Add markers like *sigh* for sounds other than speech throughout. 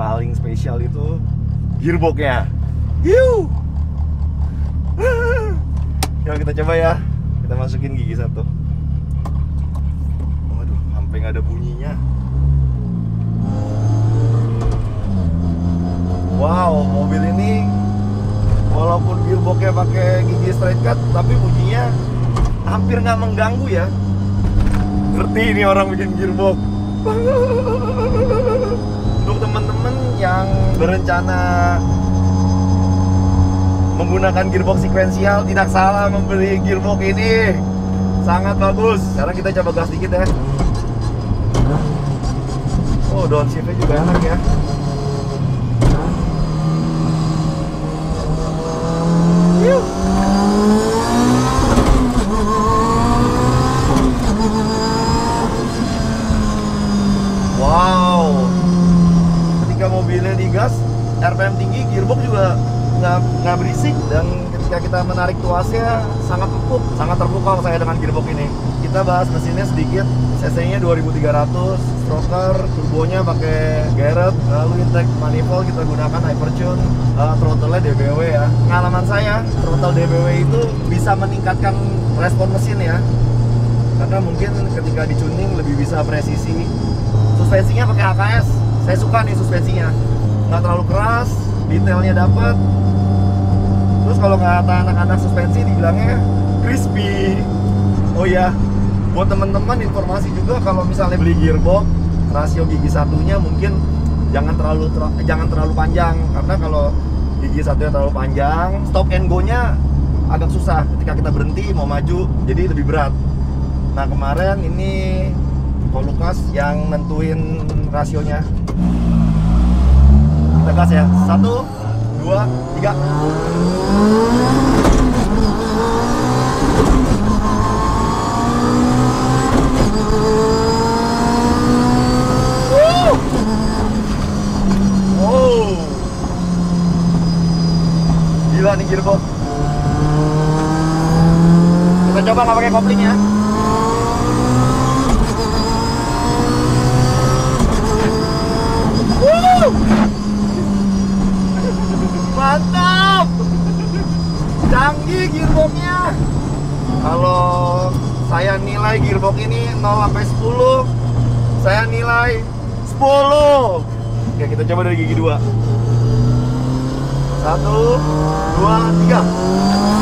paling spesial itu gearboxnya. Yuh. *laughs* Yuk kita coba ya. Kita masukin gigi satu. Waduh sampai nggak ada bunyinya. Wow mobil ini walaupun gearboxnya pakai gigi straight cut tapi bunyinya hampir nggak mengganggu ya. Ngerti ini orang bikin gearbox *laughs* untuk teman-teman yang berencana menggunakan gearbox sequential tidak salah membeli gearbox ini. Sangat bagus. Sekarang kita coba gas dikit ya. Oh downshiftnya juga enak ya. Wow. Ketika mobilnya digas, RPM tinggi, gearbox juga nggak berisik dan ketika kita menarik tuasnya sangat empuk, sangat terpukau saya dengan gearbox ini. Kita bahas mesinnya sedikit. CC-nya 2300, stroker, turbonya pakai Garrett, lalu intake manifold kita gunakan Hypertune, uh, throttle-nya DBW ya. Pengalaman saya, throttle DBW itu bisa meningkatkan respon mesin ya. Karena mungkin ketika dicuning lebih bisa presisi suspensinya pakai AKS saya suka nih suspensinya nggak terlalu keras detailnya dapat. Terus kalau kata anak-anak suspensi dibilangnya crispy. Oh ya buat teman-teman informasi juga kalau misalnya beli gearbox rasio gigi satunya mungkin jangan terlalu ter- jangan terlalu panjang. Karena kalau gigi satunya terlalu panjang stop and go nya agak susah ketika kita berhenti mau maju jadi lebih berat. Nah kemarin ini Ko Lukas yang nentuin rasionya kita gas ya. Satu dua tiga. Wow gila nih gearbox kita coba nggak pakai kopling ya. Wuh. canggih gearboxnya. Kalau saya nilai gearbox ini 0 sampai 10 saya nilai 10 oke kita coba dari gigi 2 1 2 3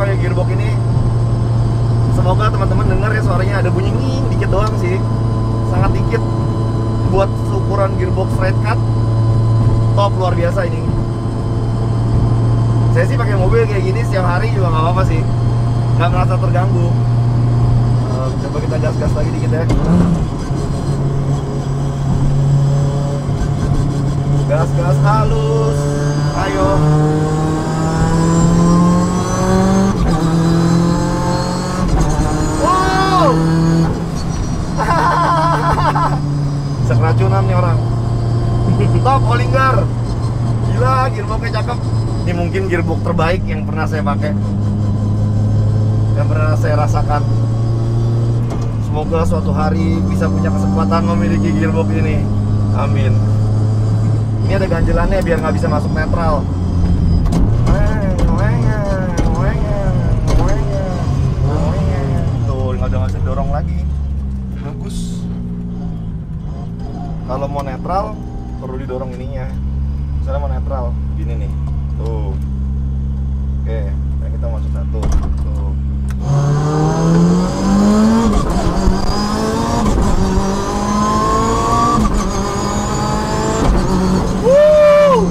pakai gearbox ini. Semoga teman-teman dengar ya suaranya ada bunyi nging dikit doang sih. Sangat dikit. Buat ukuran gearbox straight cut top luar biasa ini. Saya sih pakai mobil kayak gini setiap hari juga nggak apa-apa sih. Nggak merasa terganggu. Eh, coba kita gas-gas lagi dikit ya. Gas-gas halus. Ayo. Sekeracunan nih orang. *laughs* Top Olinger. Gila, gearboxnya cakep. Ini mungkin gearbox terbaik yang pernah saya pakai. Yang pernah saya rasakan. Semoga suatu hari bisa punya kesempatan memiliki gearbox ini. Amin. Ini ada ganjelannya biar nggak bisa masuk netral. Tuh, netral, perlu didorong ininya. Misalnya mau netral, gini nih. Tuh. Oke, nah kita masuk satu. Tuh. Woo!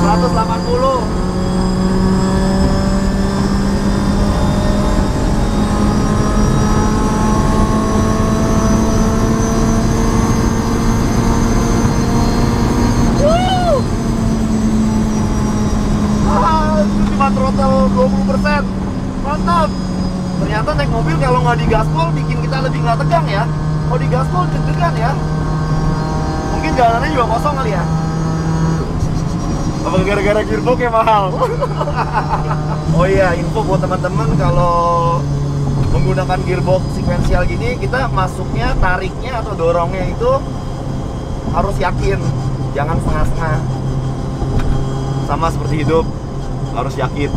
Seratus delapan puluh. Mantap. Ternyata naik mobil kalau nggak di gaspol bikin kita lebih nggak tegang ya. Kalau di gaspol deg-degan ya. Mungkin jalanannya juga kosong kali ya. Apa gara-gara gearbox yang mahal? *laughs* Oh iya info buat teman-teman kalau menggunakan gearbox sequential gini kita masuknya tariknya atau dorongnya itu harus yakin. Jangan setengah-setengah. Sama seperti hidup harus yakin. *laughs*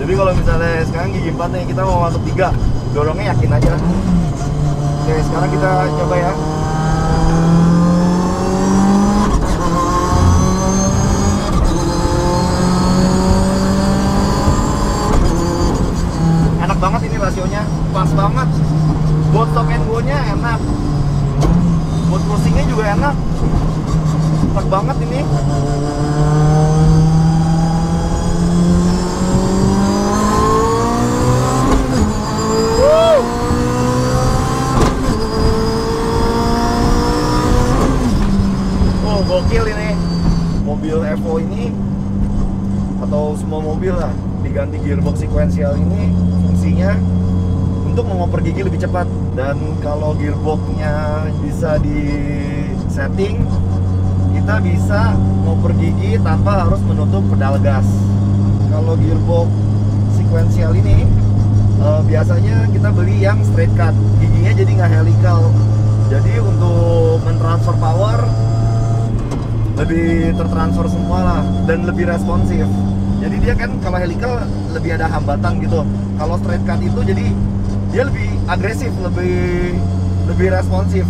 Jadi kalau misalnya sekarang gigi 4 nih kita mau masuk tiga. Dorongnya yakin aja. Oke sekarang kita coba ya enak banget ini rasionya pas banget buat stop and go nya enak buat cruisingnya juga enak banget ini. Oh gokil ini. Mobil Evo ini atau semua mobil lah diganti gearbox sequential ini fungsinya untuk mengoper gigi lebih cepat. Dan kalau gearboxnya bisa di setting kita bisa ngoper gigi tanpa harus menutup pedal gas. Kalau gearbox sequential ini eh, biasanya kita beli yang straight cut. Giginya jadi nggak helical. Jadi untuk mentransfer power lebih tertransfer semua lah dan lebih responsif. Jadi dia kan kalau helical lebih ada hambatan gitu. Kalau straight cut itu jadi dia lebih agresif lebih lebih responsif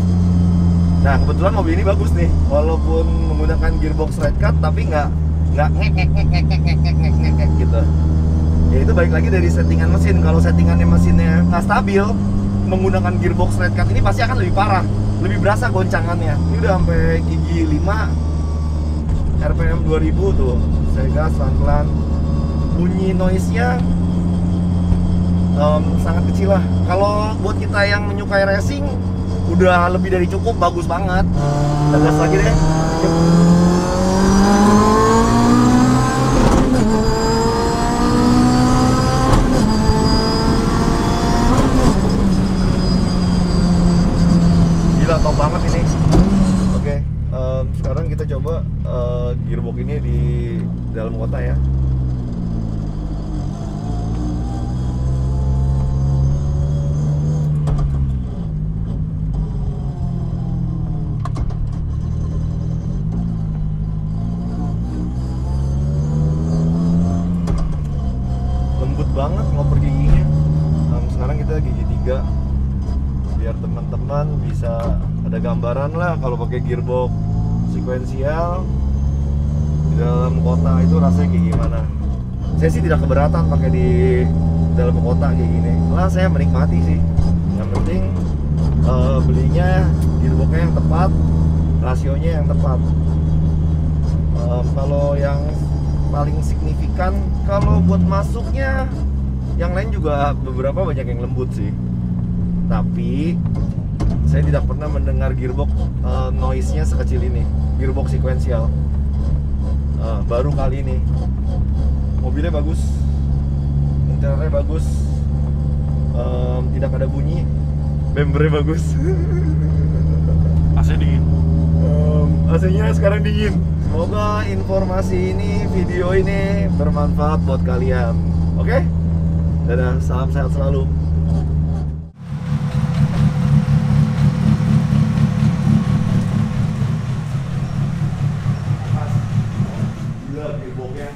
nah kebetulan mobil ini bagus nih walaupun menggunakan gearbox straight cut tapi nggak nggak ngek ngek ngek ngek ngek ngek ngek gitu ya itu baik lagi dari settingan mesin kalau settingannya mesinnya nggak stabil menggunakan gearbox straight cut ini pasti akan lebih parah lebih berasa goncangannya ini udah sampai gigi 5 RPM 2000 tuh saya gas pelan-pelan bunyi noise-nya em, sangat kecil lah kalau buat kita yang menyukai racing udah lebih dari cukup bagus banget. Kita gas lagi deh. Gila top banget ini. Oke em, sekarang kita coba eh, gearbox ini di dalam kota ya gambaran lah kalau pakai gearbox sequential di dalam kota itu rasanya kayak gimana. Saya sih tidak keberatan pakai di dalam kota kayak gini. Lah saya menikmati sih. Yang penting eh, belinya gearboxnya yang tepat rasionya yang tepat. Em, kalau yang paling signifikan kalau buat masuknya yang lain juga beberapa banyak yang lembut sih. Tapi saya tidak pernah mendengar gearbox eh, noise-nya sekecil ini gearbox sequential. Eh, baru kali ini. Mobilnya bagus interiornya bagus Em, tidak ada bunyi bempernya bagus. *laughs* AC dingin. Em, AC-nya sekarang dingin. Semoga informasi ini video ini bermanfaat buat kalian. Oke? Dadah salam sehat selalu gila gearboxnya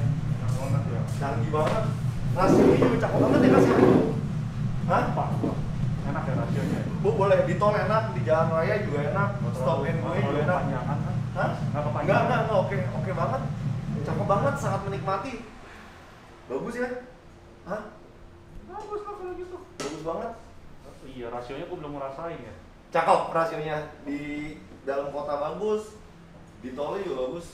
canggih banget rasionya juga cakep banget ya mas ya Hah? enak ya rasionya Bu, boleh di tol enak, di jalan raya juga enak, stop and go juga enak. kan Hah? Nggak kepanjangan. Enggak, enggak, enggak, oke, oke banget. Cakep banget, sangat menikmati. Bagus ya? Hah? bagus lah kalau gitu Bagus banget. iya rasionya gue belum ngerasain ya Cakep rasionya di dalam kota bagus, di tolnya juga bagus.